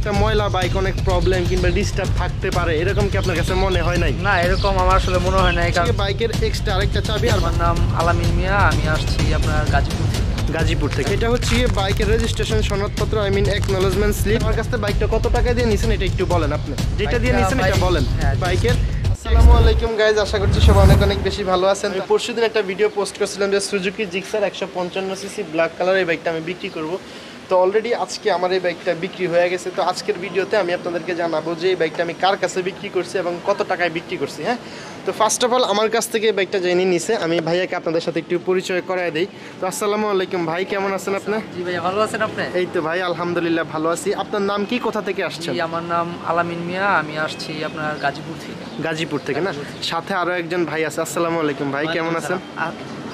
একটা ময়লা বাইক অনেক প্রবলেম কিংবা ডিস্টার্ব থাকতে পারে এরকম কি আপনার কাছে মনে হয় নাই? না এরকম আমার আসলে মনে হয় না কারণ বাইকের এক্সট্রা আরেকটা চাবি আর আমার নাম আলামিন মিয়া আমি আসছি আপনার গাজীপুর গাজীপুর থেকে। এটা হচ্ছে গিয়ে বাইকের রেজিস্ট্রেশন সনদপত্র আই মিন একনোলেজমেন্ট স্লিপ আমার কাছ বাইকটা কত টাকা দিয়ে নিছেন এটা একটু বলেন আপনি। যেটা দিয়ে নিছেন এটা বলেন। হ্যাঁ, বাইকের আসসালামু আলাইকুম গাইজ আশা করছি সবাই অনেক অনেক বেশি ভালো আছেন। পরশু দিন একটা ভিডিও পোস্ট করছিলাম যে সুজুকি জিক্সার একশো পঞ্চান্ন সিসি ব্ল্যাক কালার এই বাইকটা আমি বিক্রি করব। তো অলরেডি আজকে আমার এই বাইকটা বিক্রি হয়ে গেছে। তো আজকের ভিডিওতে আমি আপনাদেরকে জানাব যে এই বাইকটা আমি কার কাছে বিক্রি করছি এবং কত টাকায় বিক্রি করছি হ্যাঁ? তো ফার্স্ট অফ অল আমার কাছ থেকে এই বাইকটা জেনে নিছে আমি ভাইয়াকে আপনাদের সাথে একটু পরিচয় করায় দিই। তো আসসালামু আলাইকুম ভাই কেমন আছেন আপনি? জি ভাইয়া ভালো আছেন আপনি? এই তো ভাই আলহামদুলিল্লাহ ভালো আছি। আপনার নাম কি? কোথা থেকে আসছেন? আমার নাম আলামিন মিয়া আমি আসছি আপনার গাজীপুর থেকে। গাজীপুর থেকে না? সাথে আরও একজন ভাই আছে। আসসালামু আলাইকুম ভাই কেমন আছেন?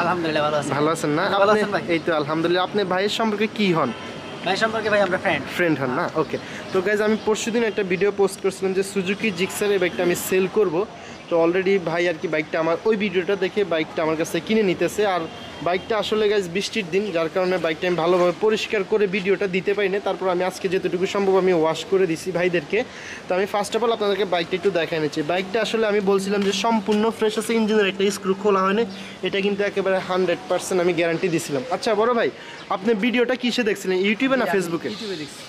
আলহামদুলিল্লাহ ভালো আছি। ভালো আছেন না? ভালো আছেন ভাই? এই তো আলহামদুলিল্লাহ। আপনি ভাইয়ের সম্পর্কে কি হন? ভাই সম্পর্কে ভাই আমরা ফ্রেন্ড হন না? ওকে তো গাইজ আমি পরশুদিন একটা ভিডিও পোস্ট করছিলাম যে সুজুকি জিক্সার এই বাইকটা আমি সেল করব। তো অলরেডি ভাই আর কি বাইকটা আমার ওই ভিডিওটা দেখে বাইকটা আমার কাছে কিনে নিতেছে। আর বাইকটা আসলে গাইজ বৃষ্টির দিন যার কারণে বাইকটা আমি ভালোভাবে পরিষ্কার করে ভিডিওটা দিতে পারি না তারপর আমি আজকে যেতটুকু সম্ভব আমি ওয়াশ করে দিছি ভাইদেরকে। তো আমি ফার্স্ট অফ অল আপনাদেরকে বাইকটা একটু দেখাই নিচ্ছি। বাইকটা আসলে আমি বলছিলাম যে সম্পূর্ণ ফ্রেশ আছে ইঞ্জিনের একটা স্ক্রু খোলা হয়নি। এটা কিন্তু একেবারে হান্ড্রেড পার্সেন্ট আমি গ্যারান্টি দিছিলাম। আচ্ছা বড় ভাই আপনি ভিডিওটা কিসে দেখছিলেন ইউটিউবে না ফেসবুকে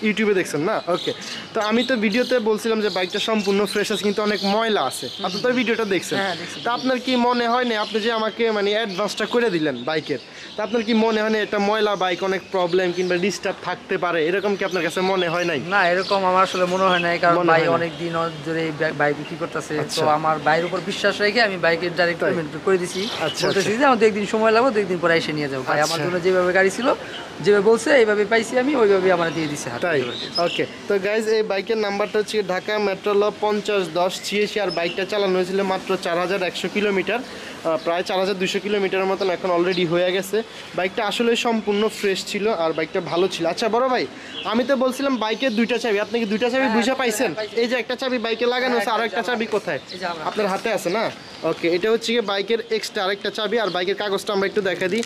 ইউটিউবে দেখছেন না? ওকে তো আমি তো ভিডিওতে বলছিলাম যে বাইকটা সম্পূর্ণ ফ্রেশ আছে কিন্তু অনেক ময়লা আছে। আপনি তো ভিডিওটা দেখছেন। হ্যাঁ, তা আপনার কি মনে হয় না আপনি যে আমাকে মানে অ্যাডভান্সটা করে দিলেন বাইকের। তা আপনার কি মনে হয় না এটা ময়লা বাইক অনেক প্রবলেম কিংবা ডিস্টার্ব থাকতে পারে? এরকম কি আপনার কাছে মনে হয় নাই? না এরকম আমার আসলে মনে হয় না কারণ ভাই অনেক দিন ধরে বাইক বিক্রি করতেছে। আচ্ছা। তো আমার বাইরের উপর বিশ্বাস রেখে আমি বাইকের ডাইরেক্ট পেমেন্ট করে দিছি। আচ্ছা, বলতেছি আচ্ছা। যে আমার একদিন সময় লাগবে দু একদিন পরে এসে নিয়ে যাব ভাই আমার। জন্য যেভাবে গাড়ি ছিল যেভাবে বলছে এইভাবে পাইছি আমি ওইভাবে আমার দিয়ে দিছে তাই? ওকে তো গাইজ এই বাইকের নাম্বারটা হচ্ছে ঢাকা মেট্রো ল পঞ্চাশ দশ ছিয়াশি আর বাইকটা চালানো হয়েছিল মাত্র চার হাজার একশো কিলোমিটার। প্রায় চার হাজার দুশো কিলোমিটারের মতন এখন অলরেডি হয়ে গেছে। বাইকটা আসলে সম্পূর্ণ ফ্রেশ ছিল আর বাইকটা ভালো ছিল। আচ্ছা বড় ভাই আমি তো বলছিলাম বাইকের দুইটা চাবি। আপনি কি দুইটা চাবি বুঝে পাইছেন? এই যে একটা চাবি বাইকে লাগানো আছে আর একটা চাবি কোথায়? আপনার হাতে আছে না? ওকে এটা হচ্ছে গিয়ে বাইকের এক্সট্রা আরেকটা চাবি আর বাইকের কাগজটা আমরা একটু দেখা দিই।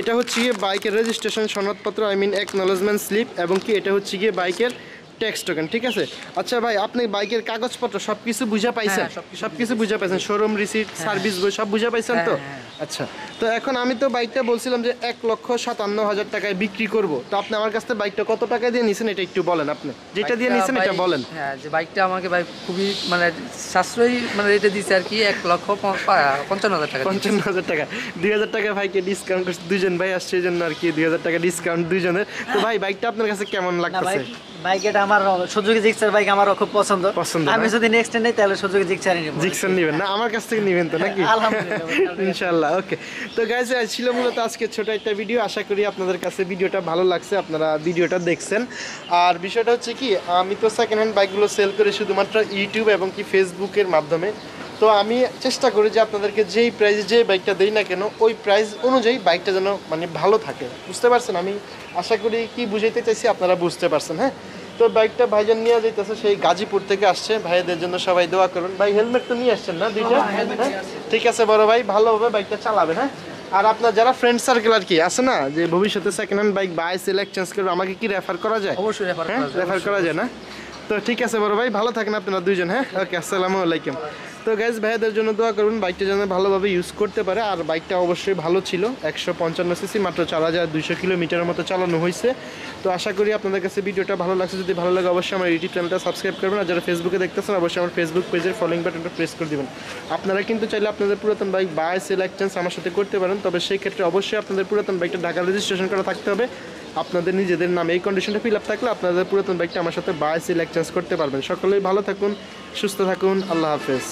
এটা হচ্ছে গিয়ে বাইকের রেজিস্ট্রেশন সনদপত্র আই মিন একনোলেজমেন্ট স্লিপ এবং কি এটা হচ্ছে গিয়ে বাইকের ট্যাক্স টোকেন ঠিক আছে? আচ্ছা ভাই আপনি বাইকের কাগজপত্র সব কিছু বুঝে পাইছেন? হ্যাঁ, সব কিছু বুঝে পাইছেন শোরুম রিসিট সার্ভিস বই সব বুঝে পাইছেন তো? হ্যাঁ, হ্যাঁ। আচ্ছা তো এখন আমি তো বাইকটা বলছিলাম যে এক লক্ষ সাতান্ন হাজার টাকায় বিক্রি করব। তো আপনি আমার কাছ থেকে বাইকটা কত টাকা দিয়ে নিছেন? এটা একটু বলেন আপনি। যেটা দিয়ে বাইকটা নিছেন এটা বলেন। হ্যাঁ যে বাইকটা আমাকে ভাই খুবই মানে সাশ্রয়ী মানে রেটে দিছে আর কি এক লক্ষ পঞ্চান্ন হাজার টাকা। পঞ্চান্ন হাজার টাকা। দুই হাজার টাকা ভাইকে ডিসকাউন্ট করছে দুজন ভাই আসছে এই জন্য আর কি দুই হাজার টাকা ডিসকাউন্ট দুজনের তো ভাই বাইকটা আপনার কাছে কেমন লাগতেছে? বাইক বাইক এটা আমার সুজুকি জিক্সার বাইক আমারও খুব পছন্দ। পছন্দ, আমি যদি নেক্সট নেই তাহলে সুজুকি জিক্সারই নেব। জিক্সন নিবেন না? আমার কাছ থেকে নিবেন তো নাকি? আলহামদুলিল্লাহ। ইনশাল্লাহ ওকে। তো গাইজ ছিল মূলত আজকে ছোট একটা ভিডিও আশা করি আপনাদের কাছে ভিডিওটা ভালো লাগছে আপনারা ভিডিওটা দেখছেন। আর বিষয়টা হচ্ছে কি আমি তো সেকেন্ড হ্যান্ড বাইকগুলো সেল করি শুধুমাত্র ইউটিউব এবং কি ফেসবুকের মাধ্যমে। তো আমি চেষ্টা করি যে আপনাদেরকে যেই প্রাইস যে বাইকটা দেই না কেন ওই প্রাইস অনুযায়ী বাইকটা যেন মানে ভালো থাকে। বুঝতে পারছেন আমি? আশা করি কি বুঝাইতে চাইছি আপনারা বুঝতে পারছেন হ্যাঁ? তো বাইকটা ভাইজান নিয়ে যাইতেছে সেই গাজীপুর থেকে আসছে। ভাইদের জন্য সবাই দোয়া করুন। ভাই হেলমেট তো নিয়ে আসছেন না দুইটা? হ্যাঁ? ঠিক আছে বড় ভাই ভালোভাবে বাইকটা চালাবে হ্যাঁ? আর আপনার যারা ফ্রেন্ড সার্কেল আর কি আছে না যে ভবিষ্যতে second hand bike by select change করবে আমাকে কি রেফার করা যায়? অবশ্যই রেফার হ্যাঁ রেফার করা যায় না? তো ঠিক আছে, বড় ভাই, ভালো থাকেন আপনারা দুইজন হ্যাঁ? ওকে আসসালামু আলাইকুম। তো গ্যাস ভাইয়াদের জন্য দোয়া করবেন বাইকটা যেন ভালোভাবে ইউজ করতে পারে, আর বাইকটা অবশ্যই ভালো ছিল, একশো পঞ্চান্ন সিসি মাত্র চার হাজার দুইশো কিলোমিটারের মতো চালানো হয়েছে। তো আশা করি আপনাদের কাছে ভিডিওটা ভালো লাগছে, যদি ভালো লাগে অবশ্যই আমার ইউটিউব চ্যানেলটা সাবস্ক্রাইব করবেন, আর যারা ফেসবুকে দেখতেছেন, অবশ্যই আমার ফেসবুক পেজের ফলোইং বাটনটা প্রেস করে দিবেন। আপনারা কিন্তু চাইলে আপনাদের পুরাতন বাইক বাই সেল এক্সচেঞ্জ আমার সাথে করতে পারেন, তবে সেই ক্ষেত্রে অবশ্যই আপনাদের পুরাতন বাইকটা ঢাকা রেজিস্ট্রেশন করা থাকতে হবে। আপনাদের নিজেদের নামে এই কন্ডিশনটা ফিল আপ থাকলে আপনাদের পুরাতন বাইকটা আমার সাথে বাই সেল চেঞ্জ করতে পারবেন। সকলেই ভালো থাকুন, সুস্থ থাকুন, আল্লাহ হাফেজ।